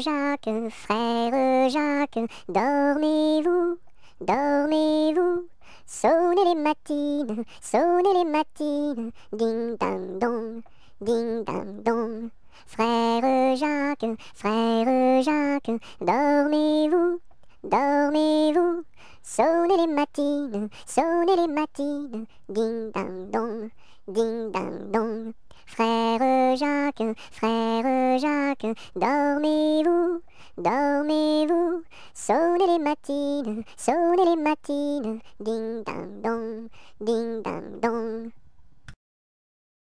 Jacques, frère Jacques, dormez-vous, dormez-vous. Sonnez les matines, sonnez les matines, ding dang dong, ding dang dong. Frère Jacques, frère Jacques, dormez-vous, dormez-vous. Sonnez les matines, sonnez les matines, ding dang dong, ding dang dong. Frère Jacques, frère Jacques, dormez-vous, dormez-vous. Sonnez les matines, sonnez les matines, ding dang dong, ding dang dong.